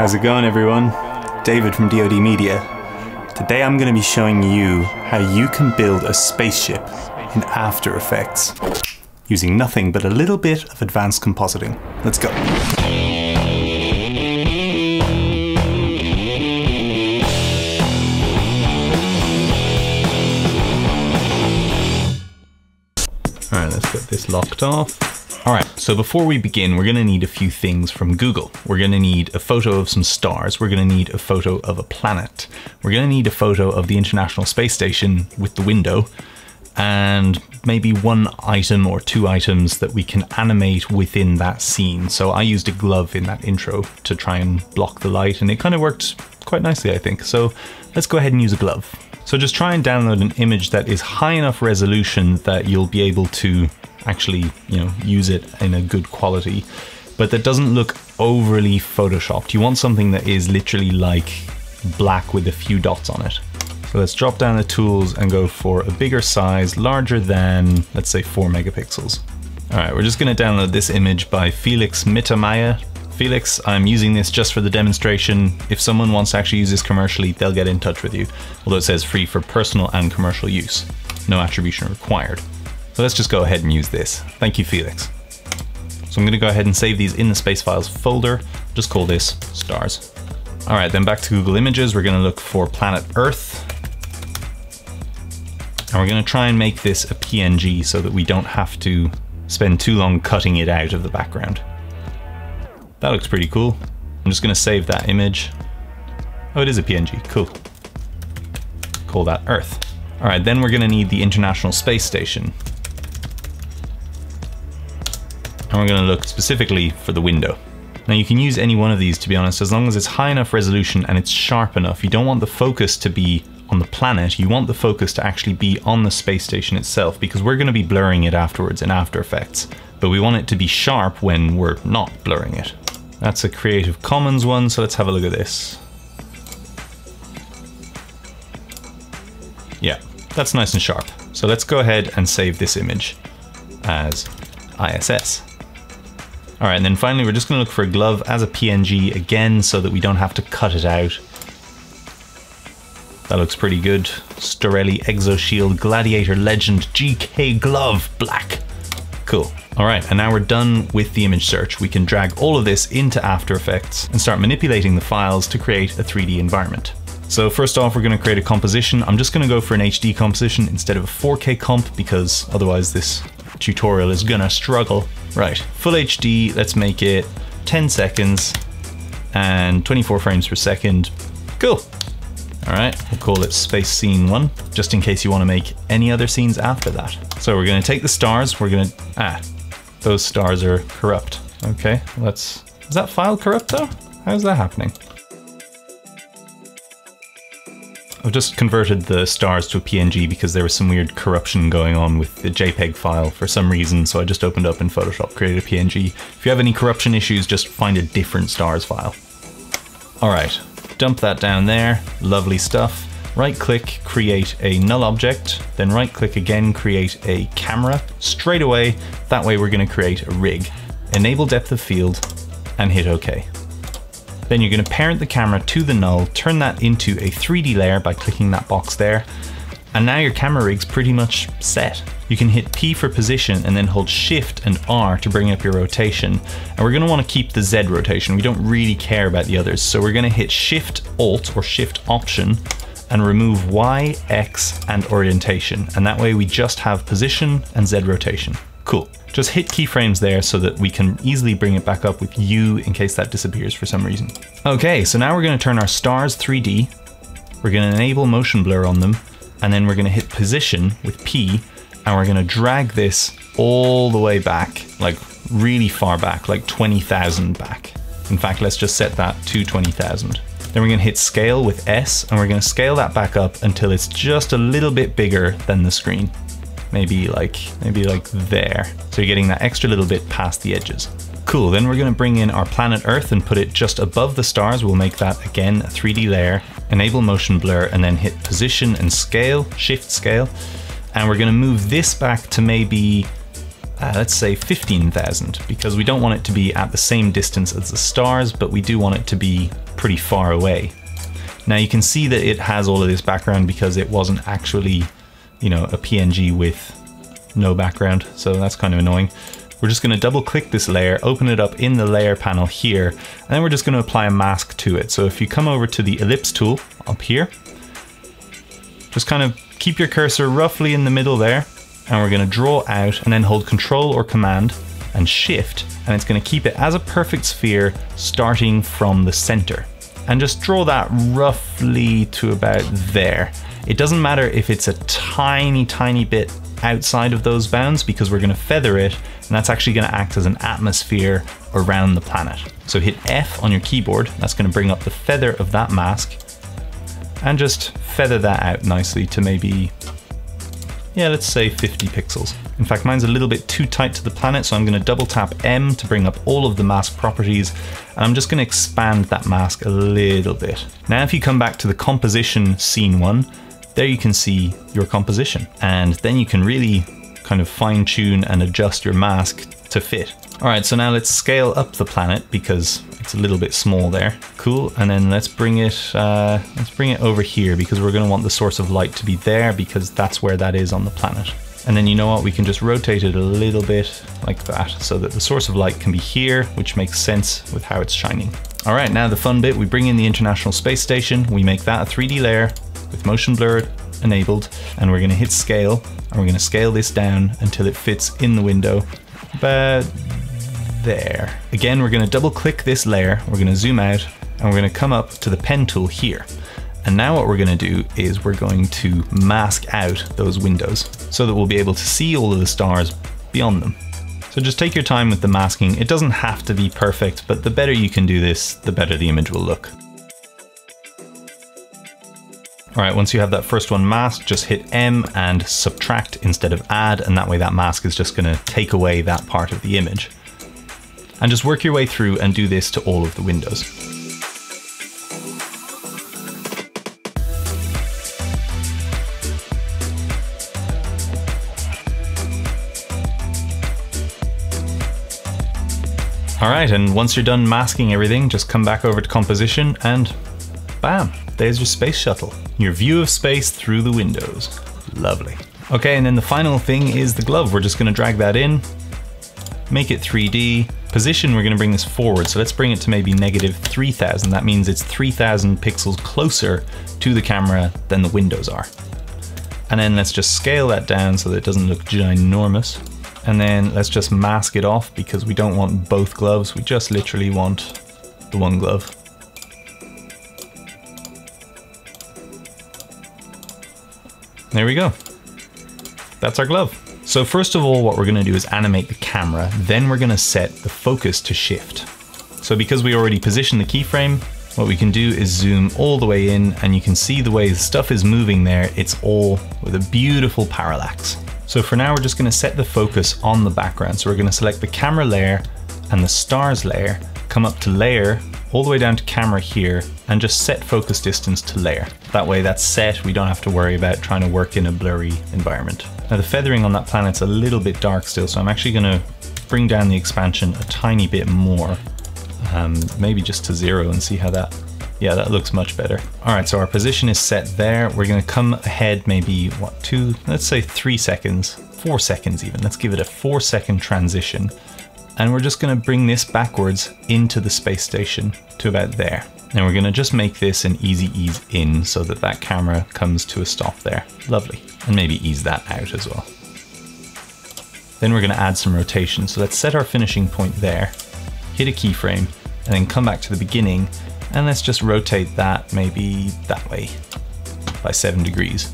How's it going, everyone? David from DoD Media. Today I'm going to be showing you how you can build a spaceship in After Effects using nothing but a little bit of advanced compositing. Let's go. Alright, let's get this locked off. All right, so before we begin, we're gonna need a few things from Google. We're gonna need a photo of some stars. We're gonna need a photo of a planet. We're gonna need a photo of the International Space Station with the window and maybe one item or two items that we can animate within that scene. So I used a glove in that intro to try and block the light and it kind of worked quite nicely, I think. So let's go ahead and use a glove. So just try and download an image that is high enough resolution that you'll be able to actually, you know, use it in a good quality, but that doesn't look overly photoshopped. You want something that is literally like black with a few dots on it. So let's drop down the tools and go for a bigger size, larger than, let's say four megapixels. All right, we're just gonna download this image by Felix Mittermeier. Felix, I'm using this just for the demonstration. If someone wants to actually use this commercially, they'll get in touch with you. Although it says free for personal and commercial use. No attribution required. So let's just go ahead and use this. Thank you, Felix. So I'm gonna go ahead and save these in the space files folder. Just call this stars. All right, then back to Google Images. We're gonna look for planet Earth. And we're gonna try and make this a PNG so that we don't have to spend too long cutting it out of the background. That looks pretty cool. I'm just gonna save that image. Oh, it is a PNG, cool. Call that Earth. All right, then we're gonna need the International Space Station. and we're to look specifically for the window. Now you can use any one of these to be honest, as long as it's high enough resolution and it's sharp enough. You don't want the focus to be on the planet, you want the focus to actually be on the space station itself because we're to be blurring it afterwards in After Effects, but we want it to be sharp when we're not blurring it. That's a Creative Commons one, so let's have a look at this. Yeah, that's nice and sharp. So let's go ahead and save this image as ISS. All right, and then finally, we're just gonna look for a glove as a PNG again so that we don't have to cut it out. That looks pretty good. Storelli Exoshield Gladiator Legend GK Glove Black. Cool. All right, and now we're done with the image search. We can drag all of this into After Effects and start manipulating the files to create a 3D environment. So first off, we're gonna create a composition. I'm just gonna go for an HD composition instead of a 4K comp because otherwise this tutorial is gonna struggle. Right, full HD, let's make it 10 seconds and 24 frames per second. Cool. All right, we'll call it space scene one, just in case you wanna make any other scenes after that. So we're gonna take the stars, we're gonna, ah, those stars are corrupt. Okay, let's, is that file corrupt though? How's that happening? I've just converted the stars to a PNG because there was some weird corruption going on with the JPEG file for some reason, so I just opened up in Photoshop, created a PNG. If you have any corruption issues, just find a different stars file. Alright, dump that down there, lovely stuff. Right click, create a null object, then right click again, create a camera. Straight away, that way we're gonna create a rig. Enable depth of field, and hit OK. Then you're going to parent the camera to the null, turn that into a 3D layer by clicking that box there. And now your camera rig's pretty much set. You can hit P for position and then hold Shift and R to bring up your rotation. And we're going to want to keep the Z rotation. We don't really care about the others. So we're going to hit Shift Alt or Shift Option and remove Y, X and orientation. And that way we just have position and Z rotation. Cool. Just hit keyframes there so that we can easily bring it back up with U in case that disappears for some reason. Okay, so now we're going to turn our stars 3D. We're going to enable motion blur on them, and then we're going to hit position with P, and we're going to drag this all the way back, like really far back, like 20,000 back. In fact, let's just set that to 20,000. Then we're going to hit scale with S, and we're going to scale that back up until it's just a little bit bigger than the screen maybe like maybe like there. So you're getting that extra little bit past the edges. Cool, then we're gonna bring in our planet Earth and put it just above the stars. We'll make that again a 3D layer, enable motion blur, and then hit position and scale, shift scale. And we're gonna move this back to maybe, uh, let's say 15,000, because we don't want it to be at the same distance as the stars, but we do want it to be pretty far away. Now you can see that it has all of this background because it wasn't actually, you know, a PNG with no background. So that's kind of annoying. We're just going to double click this layer, open it up in the layer panel here, and then we're just going to apply a mask to it. So if you come over to the ellipse tool up here, just kind of keep your cursor roughly in the middle there, and we're going to draw out and then hold control or command and shift, and it's going to keep it as a perfect sphere starting from the center. And just draw that roughly to about there. It doesn't matter if it's a tiny, tiny bit outside of those bounds because we're going to feather it and that's actually going to act as an atmosphere around the planet. So hit F on your keyboard, that's going to bring up the feather of that mask and just feather that out nicely to maybe, yeah, let's say 50 pixels. In fact, mine's a little bit too tight to the planet, so I'm going to double tap M to bring up all of the mask properties, and I'm just going to expand that mask a little bit. Now, if you come back to the composition scene one, there you can see your composition. And then you can really kind of fine tune and adjust your mask to fit. All right, so now let's scale up the planet because it's a little bit small there. Cool, and then let's bring it, uh, let's bring it over here because we're gonna want the source of light to be there because that's where that is on the planet. And then you know what, we can just rotate it a little bit like that so that the source of light can be here, which makes sense with how it's shining. All right, now the fun bit, we bring in the International Space Station, we make that a 3D layer, with motion blur enabled and we're going to hit scale and we're going to scale this down until it fits in the window about there. Again, we're going to double click this layer, we're going to zoom out and we're going to come up to the pen tool here. And now what we're going to do is we're going to mask out those windows so that we'll be able to see all of the stars beyond them. So just take your time with the masking. It doesn't have to be perfect, but the better you can do this, the better the image will look. All right, once you have that first one masked, just hit M and subtract instead of add, and that way that mask is just gonna take away that part of the image. And just work your way through and do this to all of the windows. All right, and once you're done masking everything, just come back over to composition and bam, there's your space shuttle. Your view of space through the windows. Lovely. Okay, and then the final thing is the glove. We're just gonna drag that in, make it 3D. Position, we're gonna bring this forward. So let's bring it to maybe negative 3000. That means it's 3000 pixels closer to the camera than the windows are. And then let's just scale that down so that it doesn't look ginormous. And then let's just mask it off because we don't want both gloves. We just literally want the one glove. There we go. That's our glove. So first of all, what we're gonna do is animate the camera, then we're gonna set the focus to shift. So because we already positioned the keyframe, what we can do is zoom all the way in and you can see the way the stuff is moving there, it's all with a beautiful parallax. So for now, we're just gonna set the focus on the background. So we're gonna select the camera layer and the stars layer, come up to layer, all the way down to camera here and just set focus distance to layer. That way that's set, we don't have to worry about trying to work in a blurry environment. Now the feathering on that planet's a little bit dark still, so I'm actually gonna bring down the expansion a tiny bit more, um, maybe just to zero and see how that, yeah, that looks much better. All right, so our position is set there. We're gonna come ahead maybe, what, two, let's say three seconds, four seconds even. Let's give it a four second transition and we're just going to bring this backwards into the space station to about there. And we're going to just make this an easy ease in so that that camera comes to a stop there. Lovely. And maybe ease that out as well. Then we're going to add some rotation. So let's set our finishing point there, hit a keyframe, and then come back to the beginning. And let's just rotate that maybe that way by seven degrees.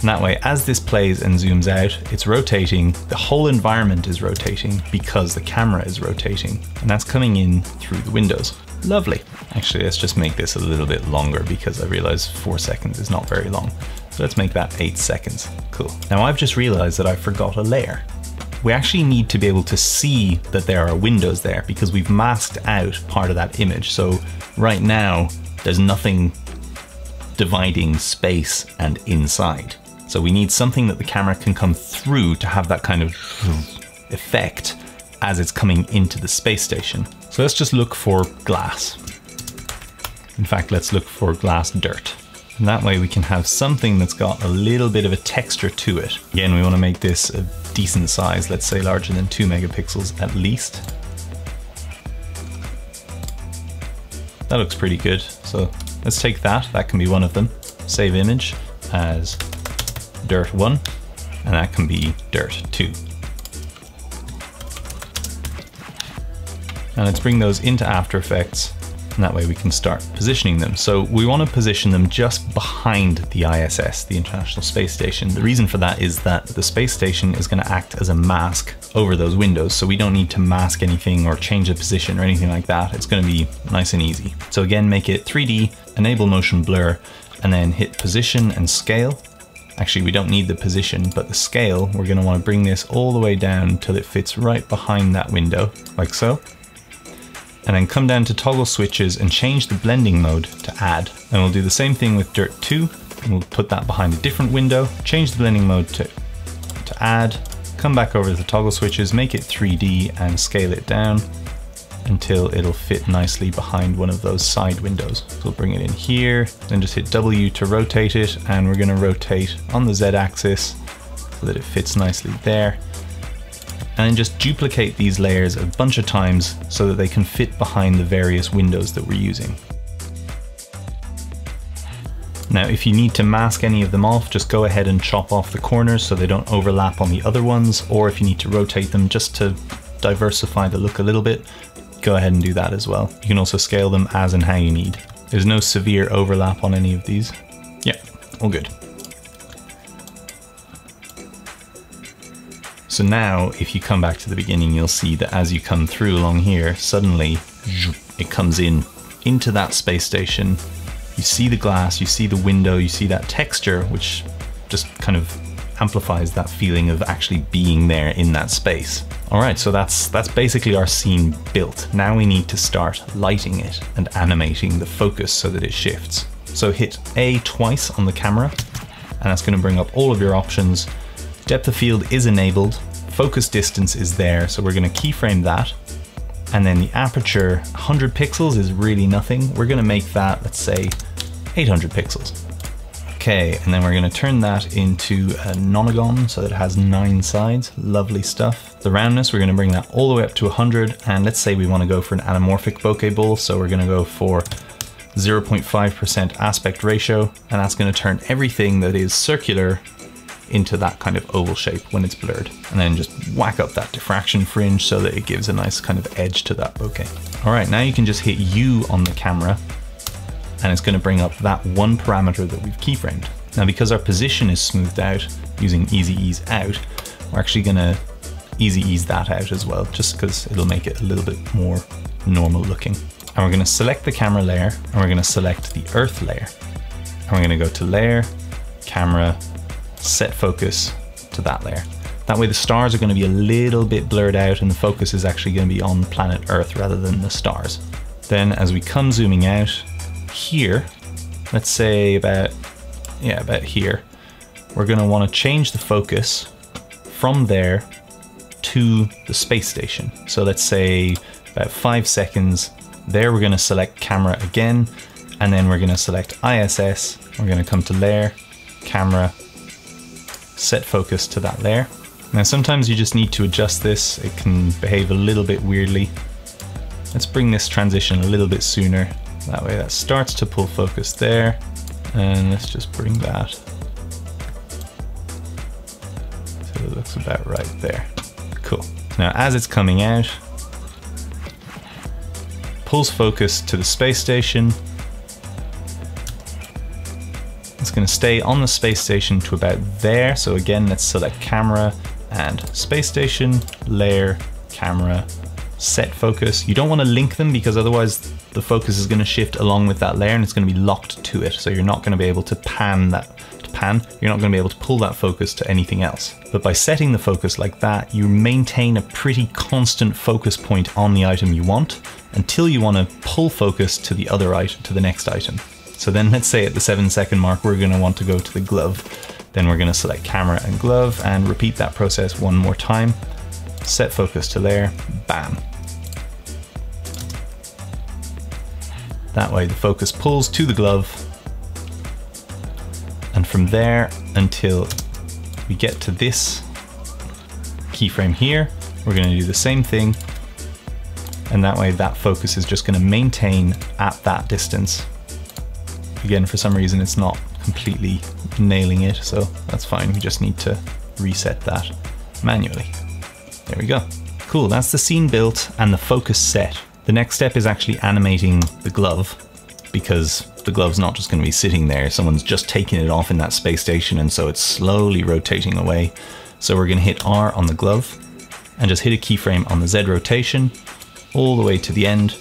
And that way, as this plays and zooms out, it's rotating, the whole environment is rotating because the camera is rotating, and that's coming in through the windows. Lovely. Actually, let's just make this a little bit longer because I realize four seconds is not very long. So let's make that eight seconds. Cool. Now I've just realized that I forgot a layer. We actually need to be able to see that there are windows there because we've masked out part of that image. So right now, there's nothing dividing space and inside. So we need something that the camera can come through to have that kind of effect as it's coming into the space station. So let's just look for glass. In fact, let's look for glass dirt. And that way we can have something that's got a little bit of a texture to it. Again, we want to make this a decent size, let's say larger than 2 megapixels at least. That looks pretty good. So let's take that, that can be one of them. Save image as dirt1, and that can be dirt2. And let's bring those into After Effects and that way we can start positioning them. So we want to position them just behind the ISS, the International Space Station. The reason for that is that the space station is going to act as a mask over those windows, so we don't need to mask anything or change the position or anything like that. It's going to be nice and easy. So again, make it 3D, enable motion blur, and then hit position and scale. Actually, we don't need the position, but the scale, we're going to want to bring this all the way down till it fits right behind that window, like so. And then come down to toggle switches and change the blending mode to add. And we'll do the same thing with Dirt 2, and we'll put that behind a different window, change the blending mode to, to add, come back over to the toggle switches, make it 3D and scale it down until it'll fit nicely behind one of those side windows. So we'll bring it in here, then just hit W to rotate it, and we're gonna rotate on the Z axis so that it fits nicely there and just duplicate these layers a bunch of times so that they can fit behind the various windows that we're using. Now, if you need to mask any of them off, just go ahead and chop off the corners so they don't overlap on the other ones, or if you need to rotate them just to diversify the look a little bit, go ahead and do that as well. You can also scale them as and how you need. There's no severe overlap on any of these. Yeah, all good. So now, if you come back to the beginning, you'll see that as you come through along here, suddenly it comes in into that space station. You see the glass, you see the window, you see that texture, which just kind of amplifies that feeling of actually being there in that space. All right, so that's that's basically our scene built. Now we need to start lighting it and animating the focus so that it shifts. So hit A twice on the camera, and that's gonna bring up all of your options. Depth of field is enabled, focus distance is there, so we're gonna keyframe that. And then the aperture, 100 pixels is really nothing. We're gonna make that, let's say, 800 pixels. Okay, and then we're gonna turn that into a nonagon so that it has nine sides. Lovely stuff. The roundness, we're gonna bring that all the way up to 100. And let's say we wanna go for an anamorphic bokeh bowl, So we're gonna go for 0.5% aspect ratio, and that's gonna turn everything that is circular into that kind of oval shape when it's blurred. And then just whack up that diffraction fringe so that it gives a nice kind of edge to that bokeh. All right, now you can just hit U on the camera and it's gonna bring up that one parameter that we've keyframed. Now because our position is smoothed out using easy ease out, we're actually gonna easy ease that out as well, just because it'll make it a little bit more normal looking. And we're gonna select the camera layer and we're gonna select the earth layer. And we're gonna go to layer, camera, set focus to that layer. That way the stars are going to be a little bit blurred out and the focus is actually going to be on planet Earth rather than the stars. Then as we come zooming out here, let's say about, yeah, about here, we're want to change the focus from there to the space station. So let's say about five seconds there, we're to select camera again, and then we're to select ISS. We're to come to layer, camera, set focus to that layer. Now sometimes you just need to adjust this, it can behave a little bit weirdly. Let's bring this transition a little bit sooner, that way that starts to pull focus there, and let's just bring that so it looks about right there. Cool. Now as it's coming out, pulls focus to the space station, it's going to stay on the space station to about there. So again, let's select camera and space station, layer, camera, set focus. You don't want to link them because otherwise the focus is going to shift along with that layer and it's going to be locked to it. So you're not going to be able to pan that to pan. You're not going to be able to pull that focus to anything else. But by setting the focus like that, you maintain a pretty constant focus point on the item you want until you want to pull focus to the other item, to the next item. So then let's say at the seven second mark, we're gonna want to go to the glove. Then we're gonna select camera and glove and repeat that process one more time. Set focus to there, bam. That way the focus pulls to the glove. And from there until we get to this keyframe here, we're gonna do the same thing. And that way that focus is just gonna maintain at that distance. Again, for some reason it's not completely nailing it, so that's fine. We just need to reset that manually. There we go. Cool, that's the scene built and the focus set. The next step is actually animating the glove because the glove's not just going to be sitting there. Someone's just taking it off in that space station and so it's slowly rotating away. So we're going to hit R on the glove and just hit a keyframe on the Z rotation all the way to the end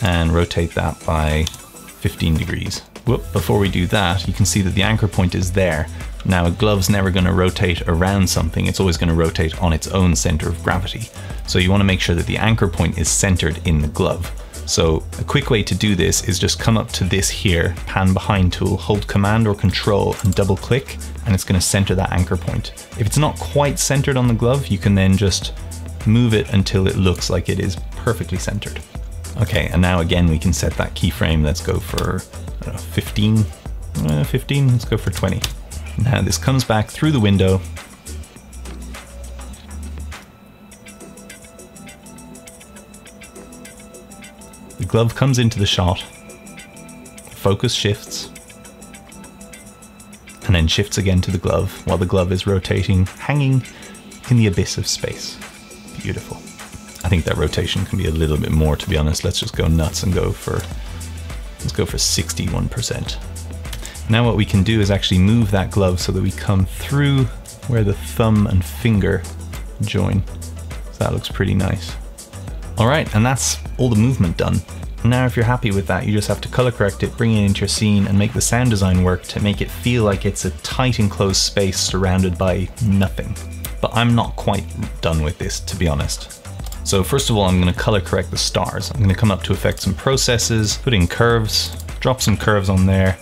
and rotate that by 15 degrees. Whoop, before we do that, you can see that the anchor point is there. Now a glove's never going to rotate around something, it's always going to rotate on its own center of gravity. So you want to make sure that the anchor point is centered in the glove. So a quick way to do this is just come up to this here, pan behind tool, hold command or control and double click, and it's gonna center that anchor point. If it's not quite centered on the glove, you can then just move it until it looks like it is perfectly centered. Okay, and now again, we can set that keyframe. Let's go for know, 15, uh, 15, let's go for 20. Now this comes back through the window The glove comes into the shot, focus shifts, and then shifts again to the glove while the glove is rotating, hanging in the abyss of space. Beautiful. I think that rotation can be a little bit more, to be honest. Let's just go nuts and go for, let's go for 61%. Now what we can do is actually move that glove so that we come through where the thumb and finger join. So that looks pretty nice. All right, and that's all the movement done. Now if you're happy with that, you just have to color correct it, bring it into your scene and make the sound design work to make it feel like it's a tight enclosed space surrounded by nothing. But I'm not quite done with this, to be honest. So first of all, I'm gonna color correct the stars. I'm gonna come up to effects and processes, put in curves, drop some curves on there,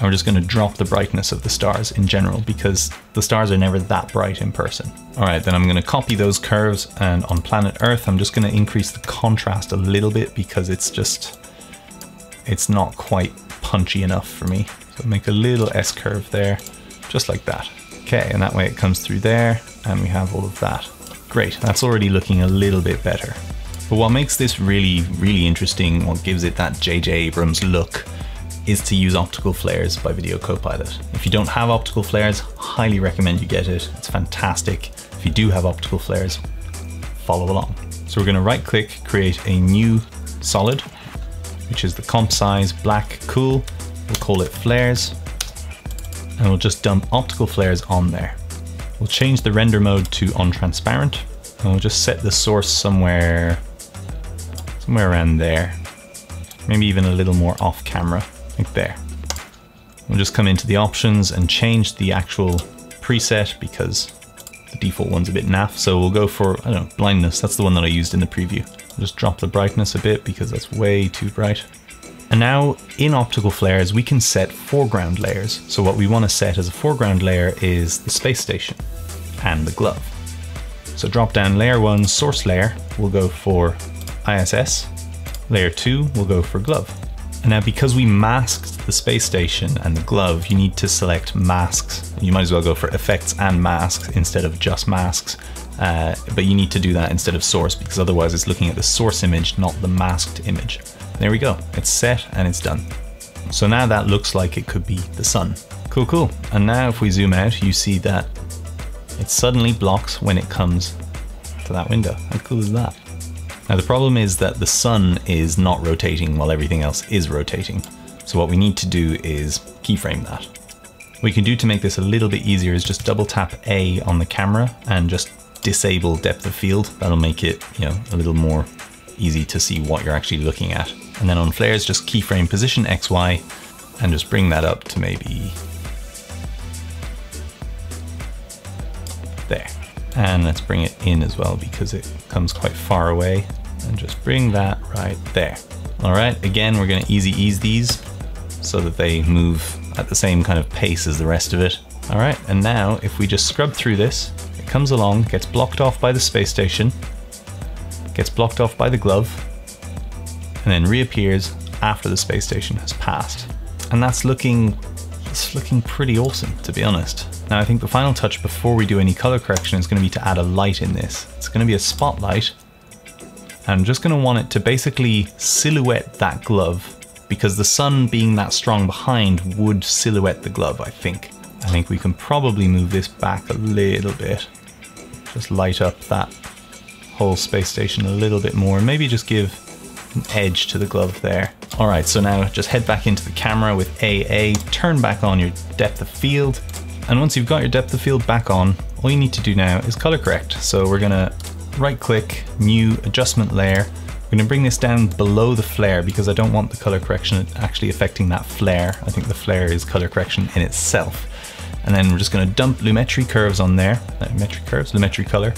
and we're just going to drop the brightness of the stars in general because the stars are never that bright in person. All right, then I'm going to copy those curves and on planet Earth, I'm just going to increase the contrast a little bit because it's just, it's not quite punchy enough for me. So make a little S curve there, just like that. Okay, and that way it comes through there and we have all of that. Great, that's already looking a little bit better. But what makes this really, really interesting, what gives it that J.J. Abrams look, is to use optical flares by Video Copilot. If you don't have optical flares, highly recommend you get it. It's fantastic. If you do have optical flares, follow along. So we're going to right click, create a new solid, which is the comp size black cool. We'll call it flares and we'll just dump optical flares on there. We'll change the render mode to on transparent and we'll just set the source somewhere, somewhere around there. Maybe even a little more off camera like there. We'll just come into the options and change the actual preset because the default one's a bit naff. So we'll go for, I don't know, blindness. That's the one that I used in the preview. I'll just drop the brightness a bit because that's way too bright. And now in optical flares, we can set foreground layers. So what we want to set as a foreground layer is the space station and the glove. So drop down layer one, source layer, we'll go for ISS. Layer two, we'll go for glove. And now because we masked the space station and the glove, you need to select masks. You might as well go for effects and masks instead of just masks. Uh, but you need to do that instead of source because otherwise it's looking at the source image, not the masked image. There we go. It's set and it's done. So now that looks like it could be the sun. Cool, cool. And now if we zoom out, you see that it suddenly blocks when it comes to that window. How cool is that? Now the problem is that the sun is not rotating while everything else is rotating. So what we need to do is keyframe that. What we can do to make this a little bit easier is just double tap A on the camera and just disable depth of field. That'll make it, you know, a little more easy to see what you're actually looking at. And then on flares, just keyframe position XY and just bring that up to maybe there. And let's bring it in as well because it comes quite far away and just bring that right there. All right, again, we're gonna easy ease these so that they move at the same kind of pace as the rest of it. All right, and now if we just scrub through this, it comes along, gets blocked off by the space station, gets blocked off by the glove, and then reappears after the space station has passed. And that's looking it's looking pretty awesome, to be honest. Now I think the final touch before we do any color correction is going to be to add a light in this. It's going to be a spotlight. I'm just going to want it to basically silhouette that glove because the sun being that strong behind would silhouette the glove, I think. I think we can probably move this back a little bit. Just light up that whole space station a little bit more. and Maybe just give an edge to the glove there. All right, so now just head back into the camera with AA, turn back on your depth of field. And once you've got your depth of field back on, all you need to do now is color correct. So we're gonna right click, new adjustment layer. We're gonna bring this down below the flare because I don't want the color correction actually affecting that flare. I think the flare is color correction in itself. And then we're just gonna dump Lumetri curves on there. Uh, Lumetri curves, Lumetri color.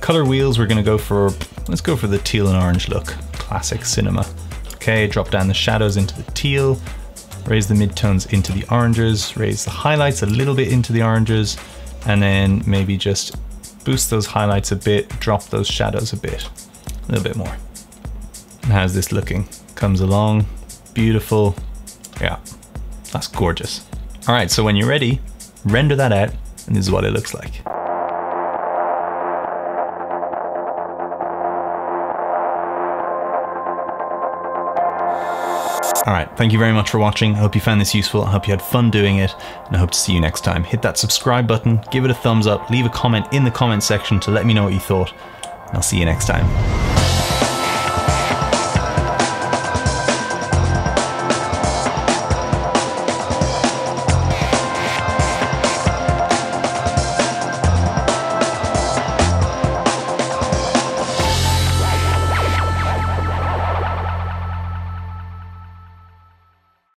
Color wheels, we're gonna go for, let's go for the teal and orange look. Classic cinema. Okay, drop down the shadows into the teal, raise the midtones into the oranges, raise the highlights a little bit into the oranges, and then maybe just boost those highlights a bit, drop those shadows a bit, a little bit more. And how's this looking? Comes along, beautiful. Yeah, that's gorgeous. All right, so when you're ready, render that out, and this is what it looks like. Alright, thank you very much for watching. I hope you found this useful. I hope you had fun doing it, and I hope to see you next time. Hit that subscribe button, give it a thumbs up, leave a comment in the comment section to let me know what you thought, and I'll see you next time.